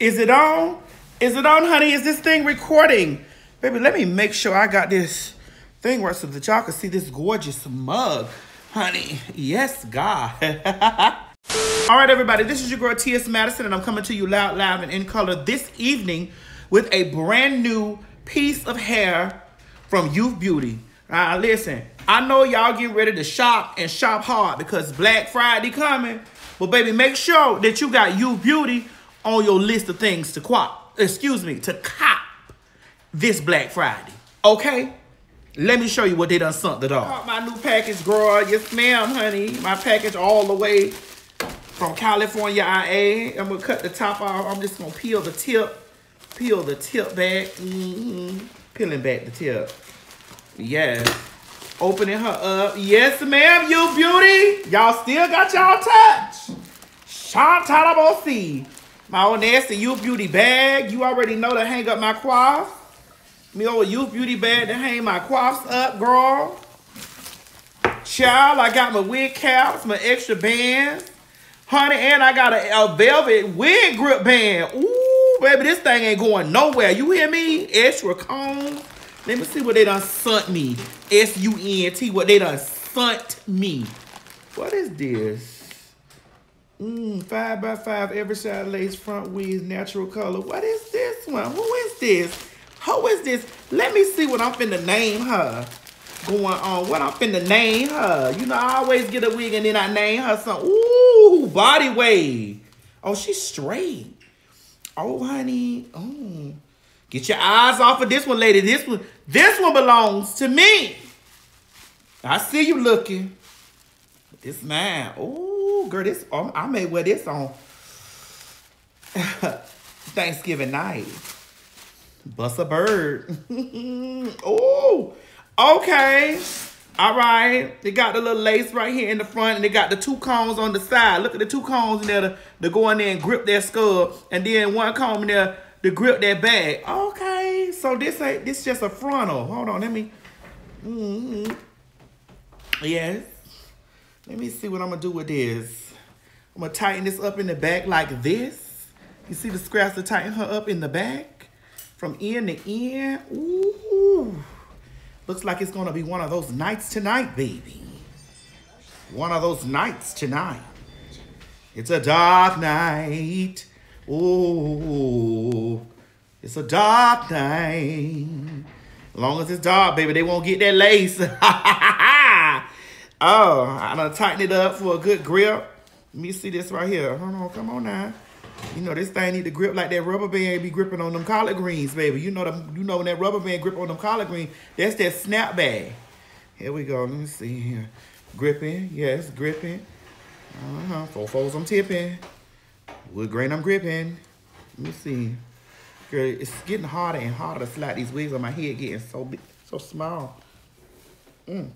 Is it on? Is it on, honey? Is this thing recording? Baby, let me make sure I got this thing right so that y'all can see this gorgeous mug, honey. Yes, God. All right, everybody, this is your girl T.S. Madison, and I'm coming to you loud, loud, and in color this evening with a brand new piece of hair from Youth Beauty. Now, listen, I know y'all getting ready to shop and shop hard because Black Friday coming, but baby, make sure that you got Youth Beauty on your list of things to cop. Excuse me, to cop this Black Friday. Okay? Let me show you what they done sent it off. My new package, girl. Yes, ma'am, honey. My package all the way from California IA. I'm gonna cut the top off. I'm just gonna peel the tip. Peel the tip back. Mm-hmm. Peeling back the tip. Yes. Opening her up. Yes, ma'am, Youth Beauty. Y'all still got y'all touch. Chantal Bossi. My old nasty Youth Beauty bag. You already know to hang up my coif. Me old Youth Beauty bag to hang my coifs up, girl. Child, I got my wig caps, my extra bands. Honey, and I got a, a velvet wig grip band. Ooh, baby, this thing ain't going nowhere. You hear me? Extra combs. Let me see what they done sunt me. S-U-N-T, what they done sunt me. What is this? Mmm, five by five, every side lace, front weave, natural color. What is this one? Who is this? Who is this? Let me see what I'm finna name her. Going on, what I'm finna name her. You know, I always get a wig and then I name her some. Ooh, body wave. Oh, she's straight. Oh, honey. Oh. Get your eyes off of this one, lady. This one, this one belongs to me. I see you looking. This man. Oh, girl, this um, I may wear this on Thanksgiving night. Bust a bird. oh, okay. All right. They got the little lace right here in the front, and they got the two cones on the side. Look at the two cones in there to, to go in there and grip that skull, and then one comb in there to grip that bag. Okay, so this ain't this just a frontal. Hold on, let me. Mm -hmm. Yes. Let me see what I'm gonna do with this. I'm gonna tighten this up in the back like this. You see the scraps to tighten her up in the back from end to end. Ooh. Looks like it's gonna be one of those nights tonight, baby. One of those nights tonight. It's a dark night. Ooh, it's a dark night. As long as it's dark, baby, they won't get that lace. oh, I'm gonna tighten it up for a good grip. Let me see this right here. Hold on, come on now. You know this thing need to grip like that rubber band be gripping on them collard greens, baby. You know them. You know when that rubber band grip on them collard greens, that's that snap bag. Here we go. Let me see here. Gripping, yes, gripping. Uh huh. Four folds, I'm tipping. Wood grain, I'm gripping. Let me see. Girl, it's getting harder and harder to slide these wigs on my head, getting so big, so small. Mm.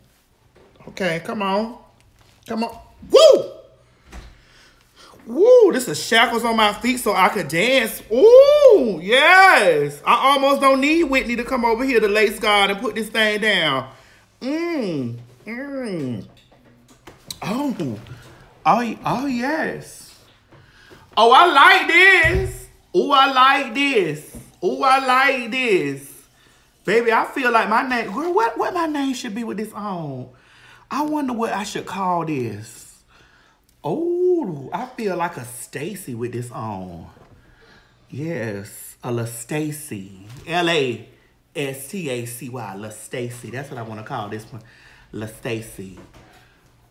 Okay, come on. Come on. Woo! Woo, this is shackles on my feet so I could dance. Ooh, yes. I almost don't need Whitney to come over here to lace guard and put this thing down. Mmm. Mmm. Oh. Oh, oh yes. Oh, I like this. Oh, I like this. Oh, I like this. Baby, I feel like my name, girl, what, what my name should be with this on? I wonder what I should call this. Oh, I feel like a Stacy with this on. Yes, a La Stacy. L-A-S-T-A-C-Y, La Stacy. That's what I want to call this one. La Stacy.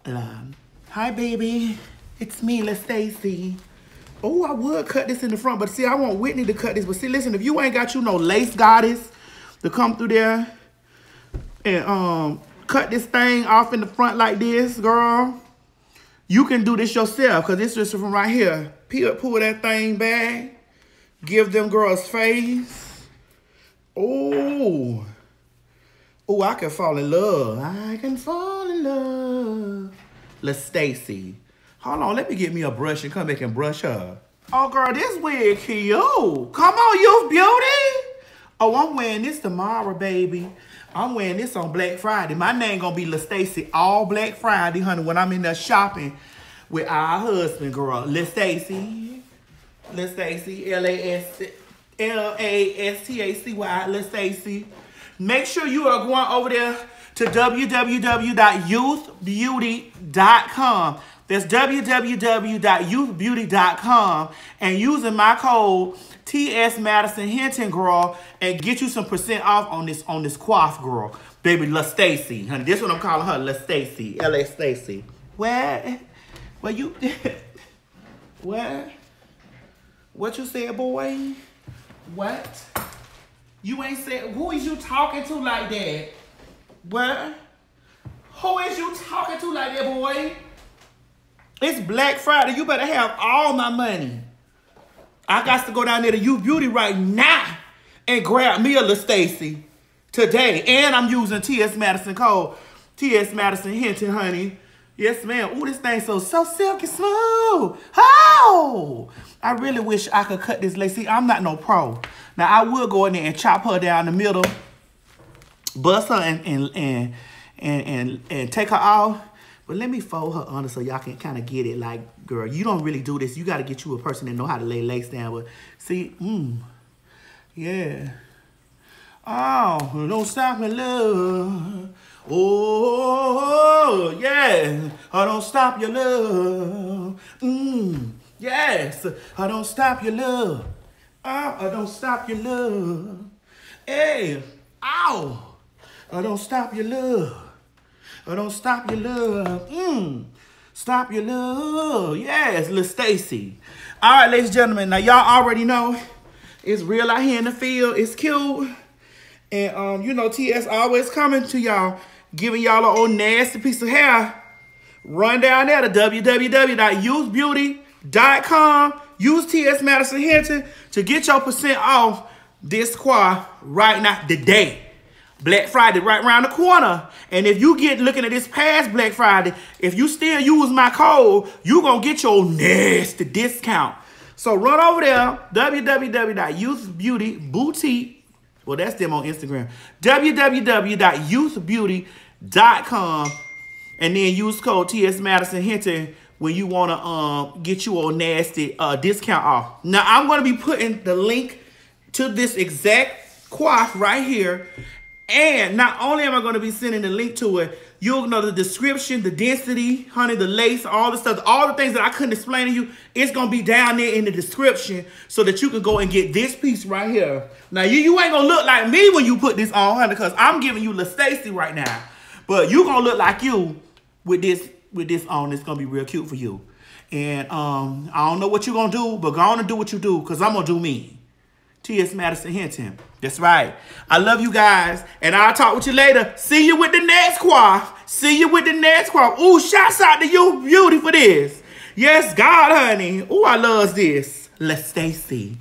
Um, hi, baby. It's me, La Stacy. Oh, I would cut this in the front, but see, I want Whitney to cut this. But see, listen, if you ain't got you no lace goddess to come through there and um cut this thing off in the front like this, girl, you can do this yourself because it's just from right here. Pull, that thing back. Give them girls face. Oh. Oh, I can fall in love. I can fall in love. La Stacy. Hold on, let me get me a brush and come back and brush her. Oh, girl, this wig cute. Come on, Youth Beauty. Oh, I'm wearing this tomorrow, baby. I'm wearing this on Black Friday. My name gonna be La Stacy all Black Friday, honey, when I'm in there shopping with our husband, girl. La Stacy. La Stacy, L-A-S, L-A-S-T-A-C-Y, La Stacy. Make sure you are going over there to www.youthbeauty.com. That's www.youthbeauty.com and using my code TS Madison Hinton girl and get you some percent off on this on this quaff girl. Baby La Stacy. Honey, this what I'm calling her La Stacy. L.A. Stacy. Where? Where you Where? What you said, boy? What? You ain't said who is you talking to like that? What? Who is you talking to like that, boy? It's Black Friday. You better have all my money. I got to go down there to Youth Beauty right now and grab me a La Stacy today. And I'm using T.S. Madison code. T.S. Madison Hinton, honey. Yes, ma'am. Ooh, this thing so, so silky smooth. Oh! I really wish I could cut this lace. See, I'm not no pro. Now, I will go in there and chop her down the middle. Bust her and, and, and, and, and, and take her off. But let me fold her under so y'all can kind of get it. Like, girl, you don't really do this. You got to get you a person that know how to lay lace down. But see, mmm, yeah. Oh, don't stop me, love. Oh, yeah. I don't stop your love. Mmm, yes. I don't stop your love. Oh, I don't stop your love. Hey, ow. I don't stop your love. I don't stop your love. Mmm. Stop your love. Yes, La Stacy. All right, ladies and gentlemen. Now, y'all already know it's real out here in the field. It's cute. And, um, you know, TS always coming to y'all, giving y'all an old nasty piece of hair. Run down there to www.youthbeauty.com. Use TS Madison Hinton to get your percent off this quad right now, today. Black Friday right around the corner. And if you get looking at this past Black Friday, if you still use my code, you going to get your nasty discount. So run over there, www.youthbeautyboutique. Well, that's them on Instagram. www.youthbeauty.com. And then use code TS Madison Hinton when you want to um, get you a nasty uh, discount off. Now, I'm going to be putting the link to this exact quaff right here and not only am I going to be sending the link to it, you'll know the description, the density, honey, the lace, all the stuff, all the things that I couldn't explain to you, it's going to be down there in the description so that you can go and get this piece right here. Now, you, you ain't going to look like me when you put this on, honey, because I'm giving you La Stacy right now. But you going to look like you with this with this on. It's going to be real cute for you. And um, I don't know what you're going to do, but go on and do what you do because I'm going to do me. T.S. Madison Hinton. That's right. I love you guys, and I'll talk with you later. See you with the next quaff. See you with the next quaff. Ooh, shouts out to you, beauty, for this. Yes, God, honey. Ooh, I love this. Let's stay see.